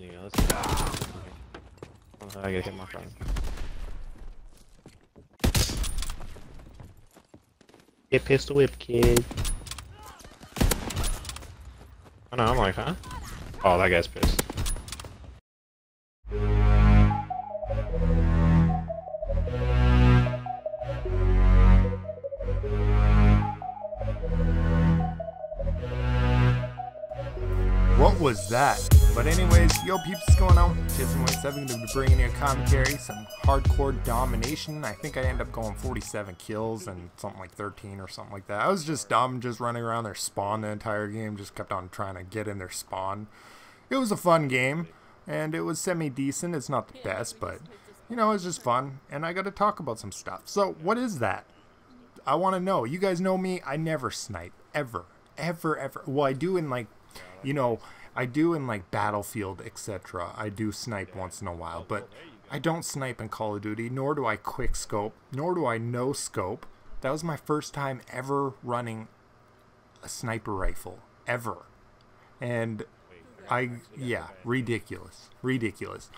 Yeah, let's go. Oh, I gotta hit my friend. Get pistol whip, kid. Oh no, I'm like, huh? Oh, that guy's pissed. What was that? But anyways, yo peeps, what's going on? Jason17 going to be bringing you a commentary, some hardcore domination. I think I end up going 47 kills and something like 13 or something like that. I was just dumb, just running around their spawn the entire game, just kept on trying to get in their spawn. It was a fun game, and it was semi-decent. It's not the best, but, you know, it's just fun, and I got to talk about some stuff. So, what is that? I want to know. You guys know me, I never snipe, ever. Ever, ever. Well, I do in, like, you know, I do in like Battlefield, etc. I do snipe once in a while, but I don't snipe in Call of Duty, nor do I quick scope, nor do I no scope. That was my first time ever running a sniper rifle, ever. And I, yeah, ridiculous. Ridiculous.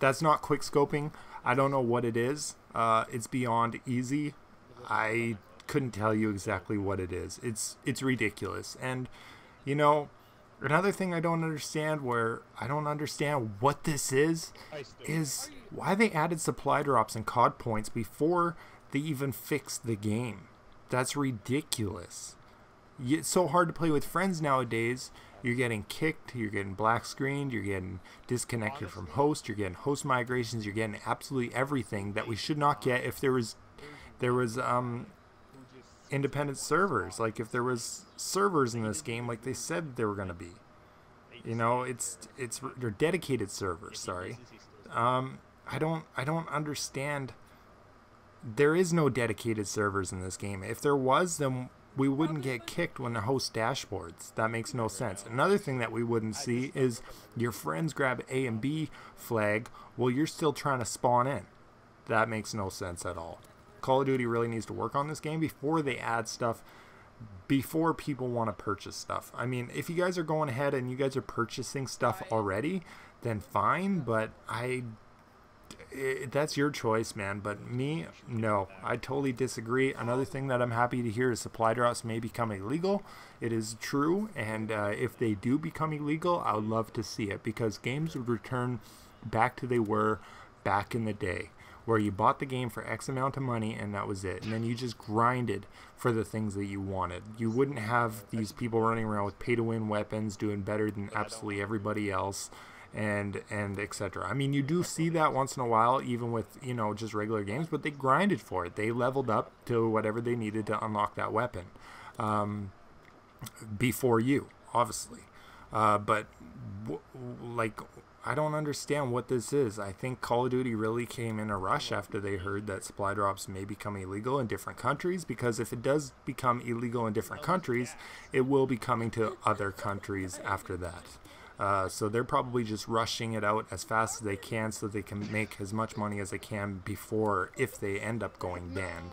That's not quick scoping. I don't know what it is. Uh, it's beyond easy. I couldn't tell you exactly what it is. It's it's ridiculous. And you know, Another thing I don't understand, where I don't understand what this is, is why they added supply drops and COD points before they even fixed the game. That's ridiculous. It's so hard to play with friends nowadays. You're getting kicked, you're getting black screened, you're getting disconnected from host, you're getting host migrations, you're getting absolutely everything that we should not get if there was there was um independent servers. Like if there was servers in this game, like they said there were going to be. You know, it's it's they're dedicated servers. Sorry, um, I don't I don't understand. There is no dedicated servers in this game. If there was, then we wouldn't get kicked when the host dashboards. That makes no sense. Another thing that we wouldn't see is your friends grab A and B flag while you're still trying to spawn in. That makes no sense at all. Call of Duty really needs to work on this game before they add stuff before people want to purchase stuff. I mean, if you guys are going ahead and you guys are purchasing stuff already, then fine, but I it, that's your choice, man. But me, no, I totally disagree. Another thing that I'm happy to hear is supply drops may become illegal. It is true, and uh, if they do become illegal, I would love to see it because games would return back to they were back in the day where you bought the game for X amount of money and that was it. And then you just grinded for the things that you wanted. You wouldn't have these people running around with pay to win weapons doing better than absolutely everybody else and and etc. I mean, you do see that once in a while, even with you know just regular games, but they grinded for it. They leveled up to whatever they needed to unlock that weapon um, before you, obviously. Uh, but like I don't understand what this is. I think Call of Duty really came in a rush after they heard that supply drops may become illegal in different countries because if it does become illegal in different countries, it will be coming to other countries after that. Uh, so they're probably just rushing it out as fast as they can so they can make as much money as they can before if they end up going banned.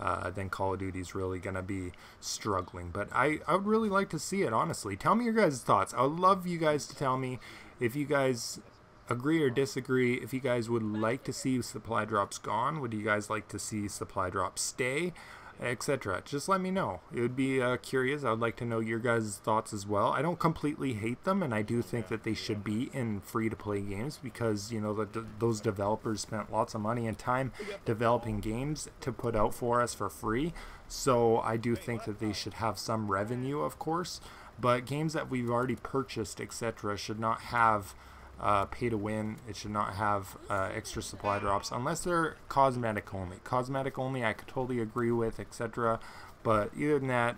Uh, then Call of Duty is really going to be struggling. But I, I would really like to see it, honestly. Tell me your guys' thoughts. I would love you guys to tell me if you guys agree or disagree, if you guys would like to see supply drops gone, would you guys like to see supply drops stay, etc. Just let me know. It would be uh, curious. I would like to know your guys' thoughts as well. I don't completely hate them, and I do think that they should be in free-to-play games because you know the, those developers spent lots of money and time developing games to put out for us for free. So I do think that they should have some revenue, of course. But games that we've already purchased, etc., should not have uh, pay to win. It should not have uh, extra supply drops unless they're cosmetic only. Cosmetic only, I could totally agree with, etc. But either than that,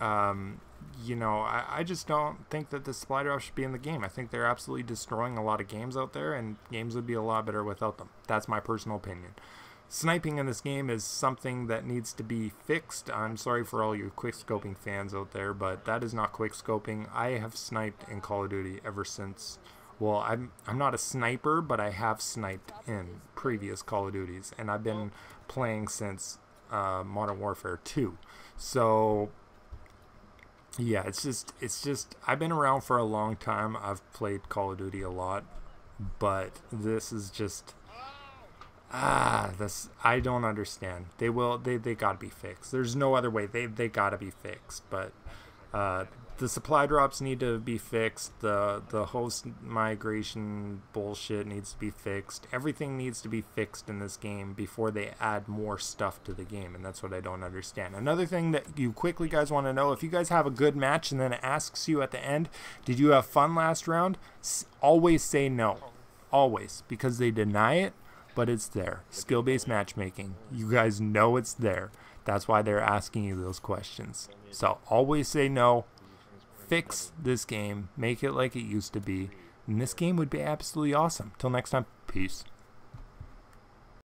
um, you know, I, I just don't think that the supply drops should be in the game. I think they're absolutely destroying a lot of games out there, and games would be a lot better without them. That's my personal opinion sniping in this game is something that needs to be fixed. I'm sorry for all you quick scoping fans out there, but that is not quick scoping. I have sniped in Call of Duty ever since. Well, I'm I'm not a sniper, but I have sniped in previous Call of Duties, and I've been playing since uh, Modern Warfare 2. So yeah, it's just it's just I've been around for a long time. I've played Call of Duty a lot, but this is just ah this I don't understand. They will they they got to be fixed. There's no other way. They they got to be fixed, but uh the supply drops need to be fixed. The the host migration bullshit needs to be fixed. Everything needs to be fixed in this game before they add more stuff to the game, and that's what I don't understand. Another thing that you quickly guys want to know: if you guys have a good match and then it asks you at the end, "Did you have fun last round?" Always say no, always, because they deny it, but it's there. Skill-based matchmaking. You guys know it's there. That's why they're asking you those questions. So always say no fix this game, make it like it used to be, and this game would be absolutely awesome. Till next time, peace.